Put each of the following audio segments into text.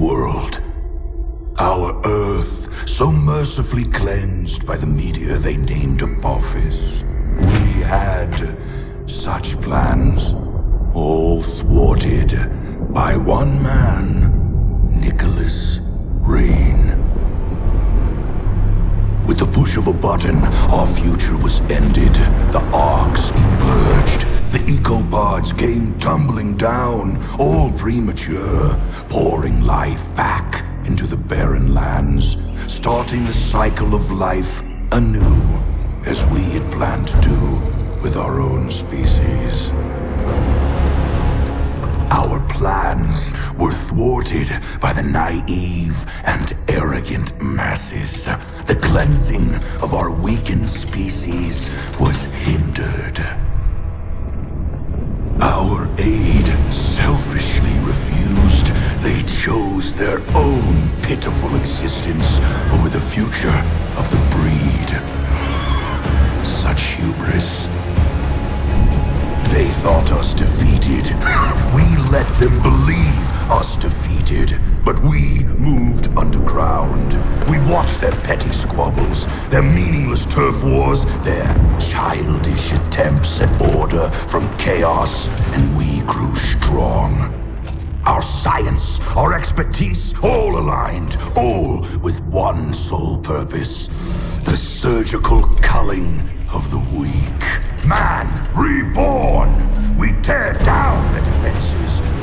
world. Our Earth, so mercifully cleansed by the meteor they named Apophis. We had such plans, all thwarted by one man, Nicholas Raine. With the push of a button, our future was ended. The Arks emerged. The ecopods came tumbling down, all premature, pouring life back into the barren lands, starting the cycle of life anew, as we had planned to do with our own species. Our plans were thwarted by the naive and arrogant masses. The cleansing of our weakened species was hindered. Our aid selfishly refused. They chose their own pitiful existence over the future of the breed. Such hubris. They thought us defeated. We let them believe us defeated. But we moved underground. We watched their petty squabbles, their meaningless turf wars, their childish attempts at order from chaos, and we grew strong. Our science, our expertise, all aligned, all with one sole purpose. The surgical culling of the weak. Man reborn! We tear down the defenses.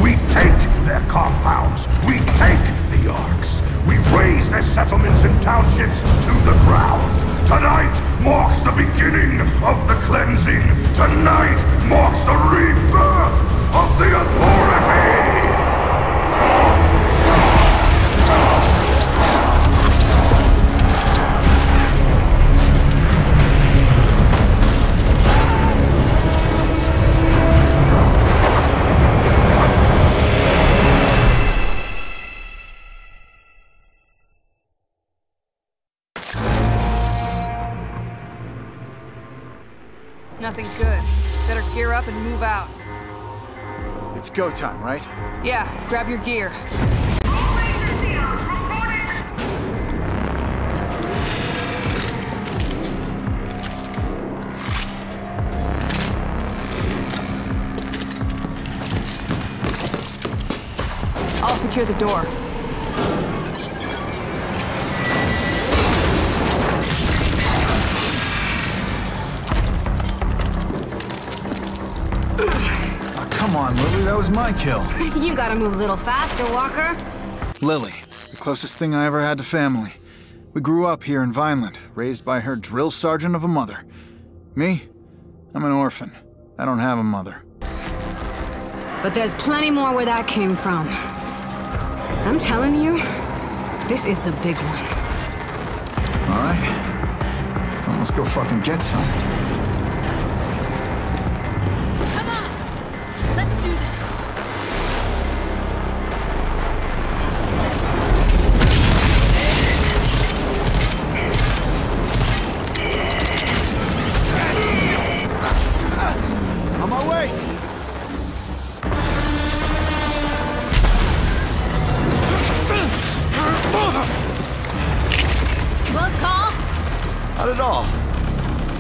We take their compounds. We take the Arks. We raze their settlements and townships to the ground. Tonight marks the beginning of the cleansing. Tonight marks the rebirth of the authority! Nothing good. Better gear up and move out. It's go time, right? Yeah, grab your gear. I'll secure the door. On, Lily, that was my kill. You gotta move a little faster, Walker. Lily, the closest thing I ever had to family. We grew up here in Vineland, raised by her drill sergeant of a mother. Me? I'm an orphan. I don't have a mother. But there's plenty more where that came from. I'm telling you, this is the big one. All right. Well, let's go fucking get some.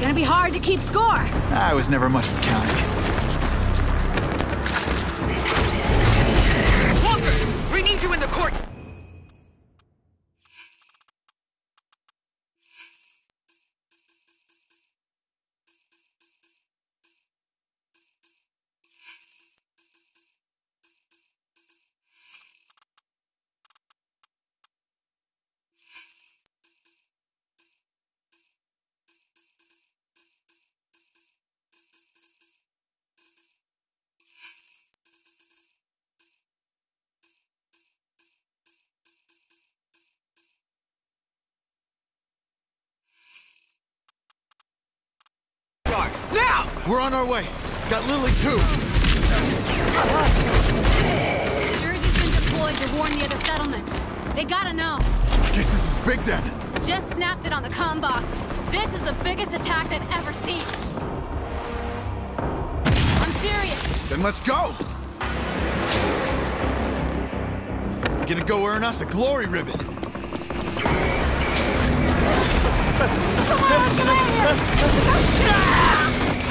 Gonna be hard to keep score. I was never much for counting. Walker! We need you in the court! We're on our way. Got Lily too. Jersey's been deployed to warn the other settlements. They gotta know. Guess this is big then. Just snapped it on the comm box. This is the biggest attack they've ever seen. I'm serious. Then let's go. We're gonna go earn us a glory ribbon.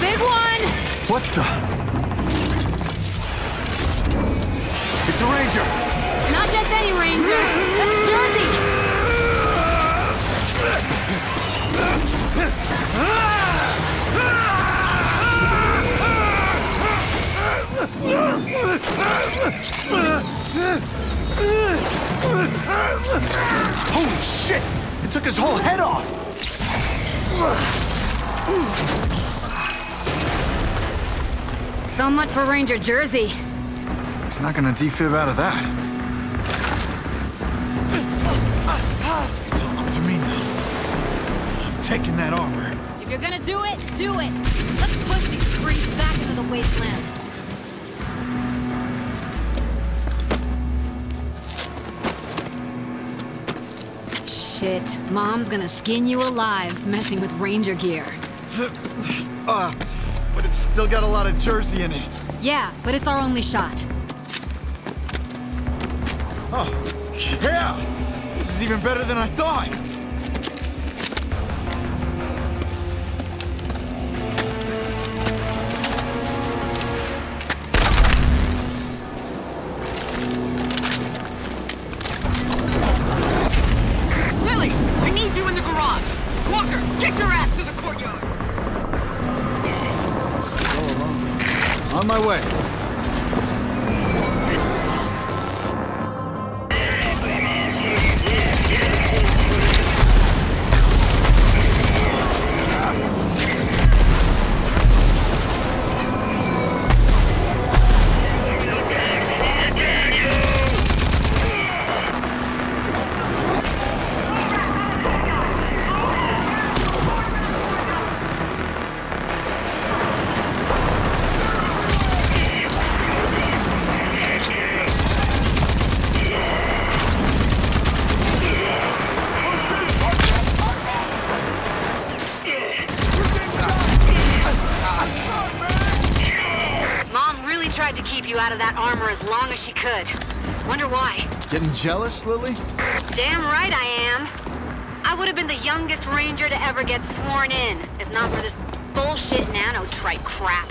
Big one! What the? It's a ranger! Not just any ranger. That's Jersey. Holy shit! It took his whole head off! So much for Ranger Jersey. He's not gonna defib out of that. It's all up to me now. I'm taking that armor. If you're gonna do it, do it. Let's push these creeps back into the wasteland. Shit, Mom's gonna skin you alive messing with Ranger gear. Uh, still got a lot of jersey in it. Yeah, but it's our only shot. Oh, yeah! This is even better than I thought! Could. Wonder why. Getting jealous, Lily? Damn right I am. I would have been the youngest ranger to ever get sworn in, if not for this bullshit nanotrite crap.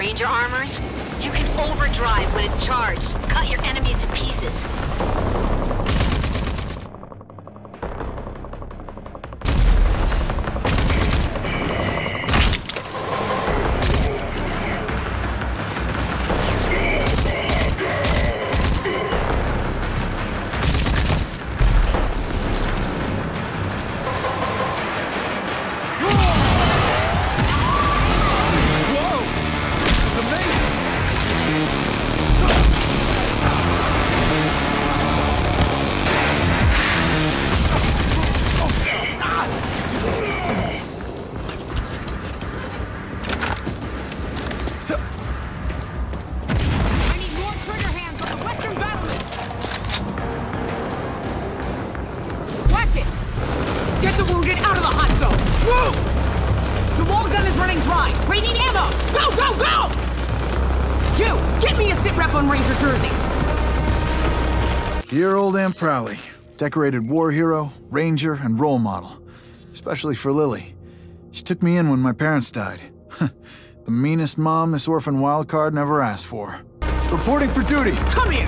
Ranger armors? You can overdrive when it's charged, Rep on Ranger Jersey. Dear old Aunt Prowley, decorated war hero, ranger, and role model. Especially for Lily. She took me in when my parents died. the meanest mom this orphan wildcard never asked for. Reporting for duty! Come here.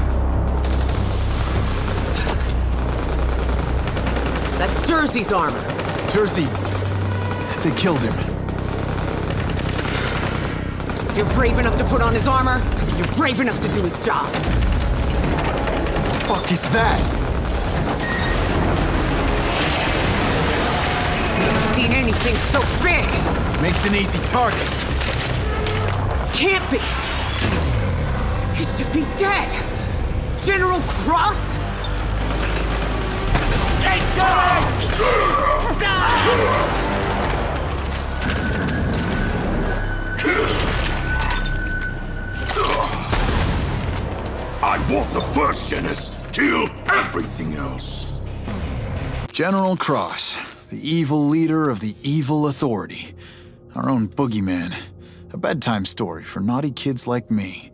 That's Jersey's armor. Jersey! They killed him. You're brave enough to put on his armor, you're brave enough to do his job. The Fuck is that? Never seen anything so big. Makes an easy target. Can't be. He should be dead. General Cross? I want the first genus. Kill everything else. General Cross, the evil leader of the evil authority. Our own boogeyman. A bedtime story for naughty kids like me.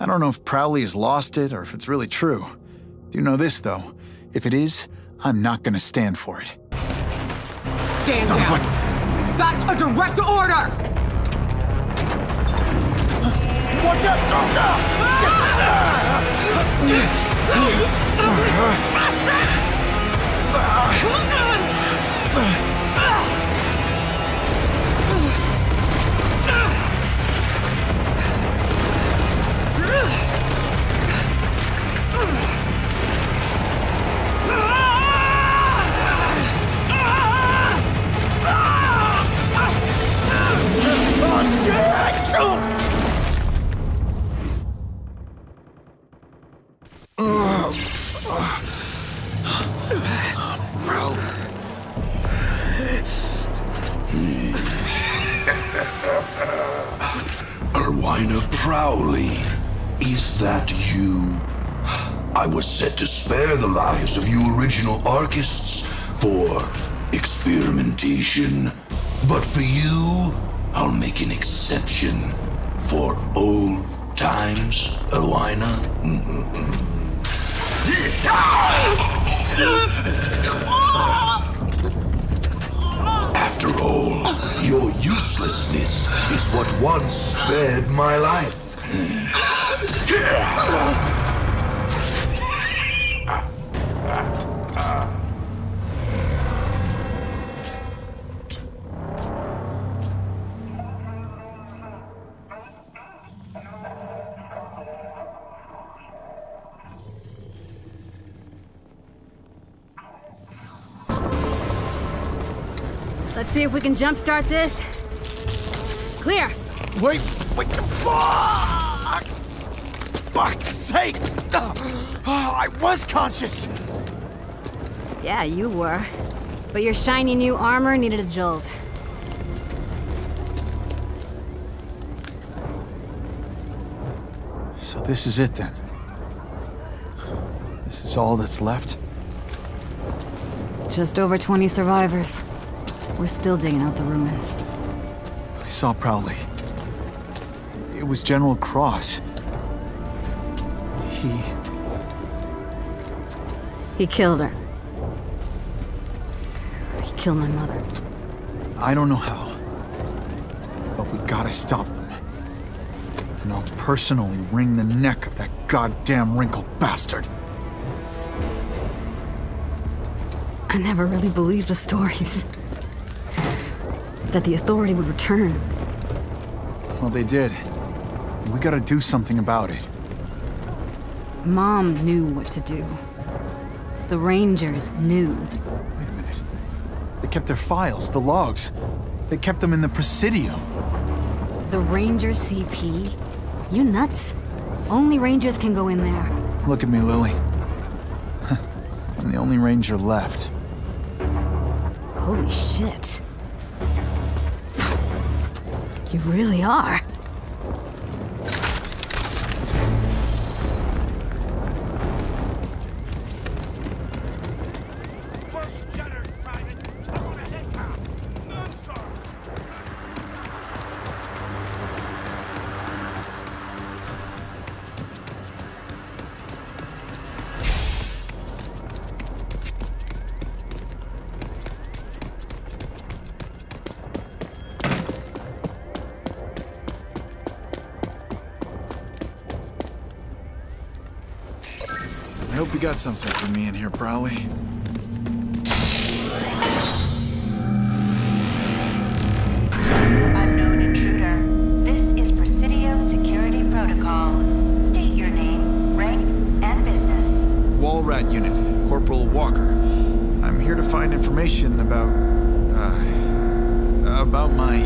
I don't know if Prowley has lost it or if it's really true. Do you know this, though? If it is, I'm not gonna stand for it. Stand down. That's a direct order! Watch out! Erwina Prowley, is that you? I was set to spare the lives of you original Archists for experimentation. But for you, I'll make an exception for old times, Erwina. After all, your uselessness is what once spared my life. Let's see if we can jumpstart this. Clear. Wait, wait, fuck! Fuck's sake! Oh, I was conscious! Yeah, you were. But your shiny new armor needed a jolt. So this is it then. This is all that's left? Just over 20 survivors. We're still digging out the ruins. I saw Prowley. It was General Cross. He. He killed her. He killed my mother. I don't know how. But we gotta stop them. And I'll personally wring the neck of that goddamn wrinkled bastard. I never really believed the stories. That the authority would return. Well, they did. We gotta do something about it. Mom knew what to do. The Rangers knew. Wait a minute. They kept their files, the logs. They kept them in the Presidio. The Ranger CP? You nuts? Only Rangers can go in there. Look at me, Lily. I'm the only ranger left. Holy shit. You really are. Got something for me in here, Prowley. Unknown intruder. This is Presidio Security Protocol. State your name, rank, and business. Walrat Unit, Corporal Walker. I'm here to find information about. Uh. about my.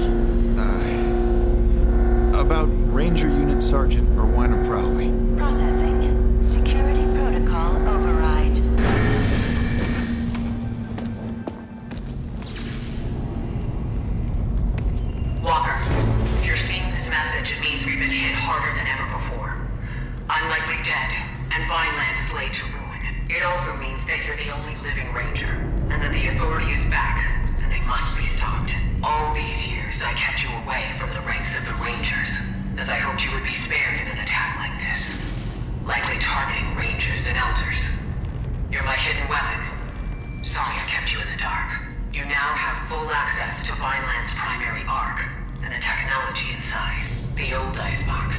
Uh. about Ranger Unit Sergeant Erwina Prowley. Processing. And that the Authority is back, and they must be stopped. All these years, I kept you away from the ranks of the Rangers, as I hoped you would be spared in an attack like this. Likely targeting Rangers and Elders. You're my hidden weapon. Sorry I kept you in the dark. You now have full access to Vineland's primary Ark, and the technology inside. The old icebox.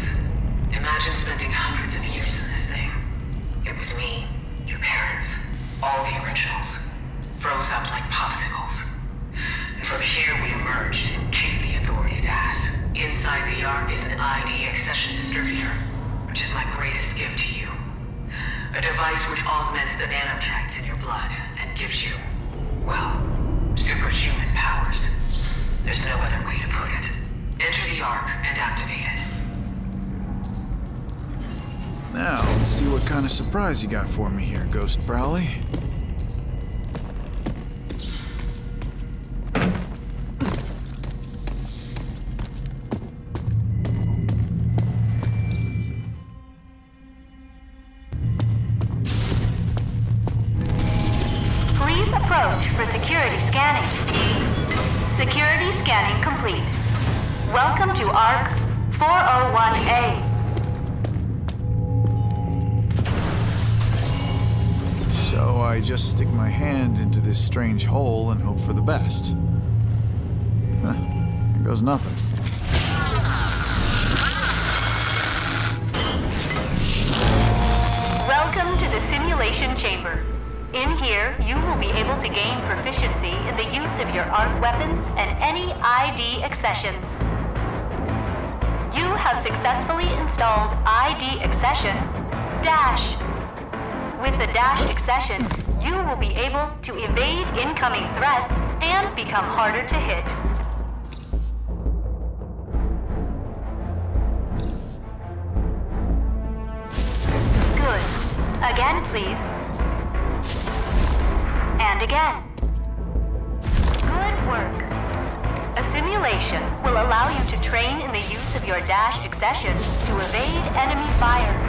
Imagine spending hundreds of years in this thing. It was me, your parents, all the originals. Froze up like popsicles. And from here we emerged and kicked the authorities' ass. Inside the Ark is an ID accession distributor, which is my greatest gift to you. A device which augments the nanotrites in your blood and gives you, well, superhuman powers. There's no other way to put it. Enter the Ark and activate it. Now, let's see what kind of surprise you got for me here, Ghost Prowley. Huh, there goes nothing. Welcome to the simulation chamber. In here, you will be able to gain proficiency in the use of your ARC weapons and any ID accessions. You have successfully installed ID accession Dash. With the Dash accession, you will be able to evade incoming threats and become harder to hit. Again, please. And again. Good work. A simulation will allow you to train in the use of your dash accession to evade enemy fire.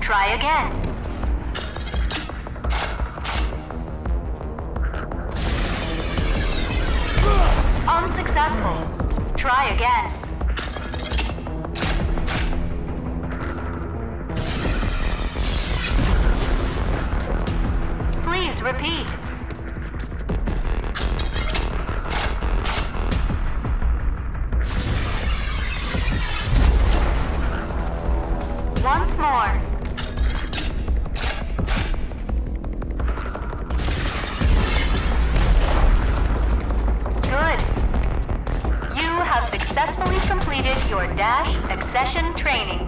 Try again. More. Good. You have successfully completed your Dash Accession training.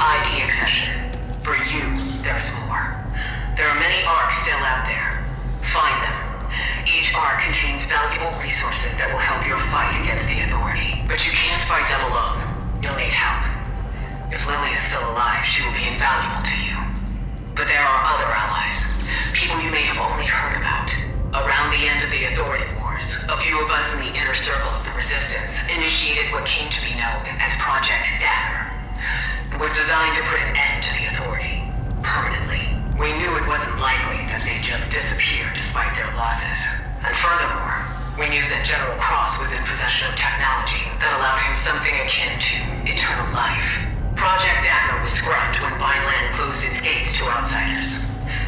ID accession. For you, there's more. There are many Arks still out there. Find them. Each Ark contains valuable resources that will help your fight against the Authority. But you can't fight them alone. You'll need help. If Lily is still alive, she will be invaluable to you. But there are other allies. People you may have only heard about. Around the end of the Authority Wars, a few of us in the inner circle of the Resistance initiated what came to be known as Project Dagger. Was designed to put an end to the Authority. Permanently. We knew it wasn't likely that they'd just disappear despite their losses. And furthermore, we knew that General Cross was in possession of technology that allowed him something akin to eternal life. Project Dagger was scrubbed when Vineland closed its gates to outsiders.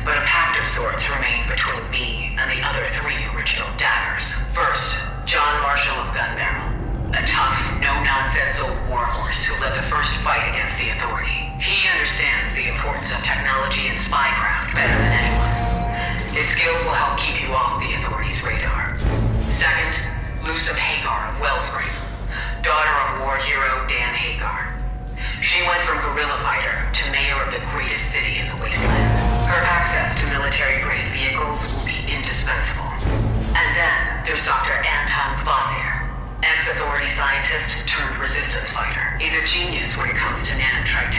But a pact of sorts remained between me and the other three original Daggers. First, John Marshall of Gunbarrel. A tough, no-nonsense old warhorse who led the first fight against the Authority. He understands the importance of technology and spycraft better than anyone. His skills will help keep you off the Authority's radar. Second, Loosum Hagar of Wellspring. Daughter of war hero Dan Hagar. She went from guerrilla fighter to mayor of the greatest city in the wasteland. Her access to military-grade vehicles will be indispensable. And then there's Dr. Anton Kvasir, ex-authority scientist turned resistance fighter. He's a genius when it comes to nanotrite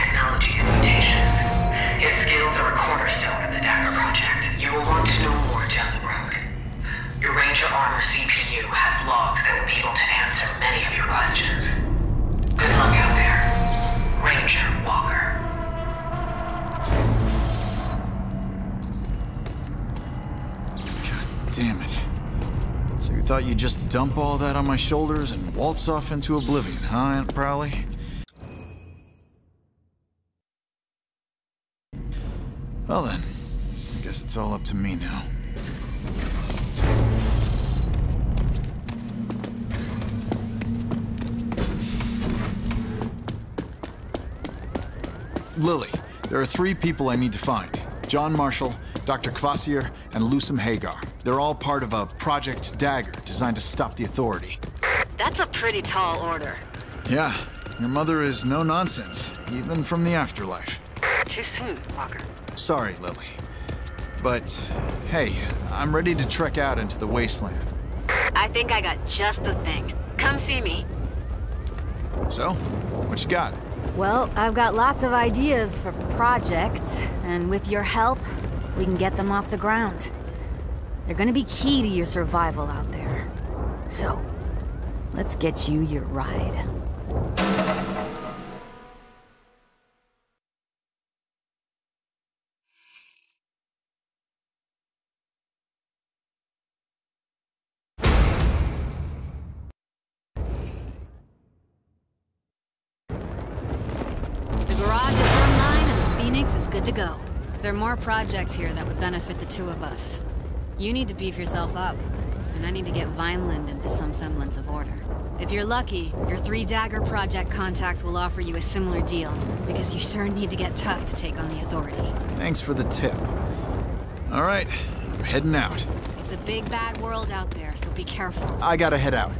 thought you'd just dump all that on my shoulders and waltz off into oblivion, huh, Aunt Prowley? Well then, I guess it's all up to me now. Lily, there are three people I need to find. John Marshall, Dr. Kvasir, and Loosum Hagar. They're all part of a Project Dagger designed to stop the Authority. That's a pretty tall order. Yeah, your mother is no nonsense, even from the afterlife. Too soon, Walker. Sorry, Lily. But, hey, I'm ready to trek out into the wasteland. I think I got just the thing. Come see me. So, what you got? Well, I've got lots of ideas for projects, and with your help, we can get them off the ground. They're gonna be key to your survival out there. So, let's get you your ride. The garage is online and the Phoenix is good to go. There are more projects here that would benefit the two of us. You need to beef yourself up, and I need to get Vineland into some semblance of order. If you're lucky, your Three Dagger Project contacts will offer you a similar deal, because you sure need to get tough to take on the Authority. Thanks for the tip. All right, I'm heading out. It's a big bad world out there, so be careful. I gotta head out.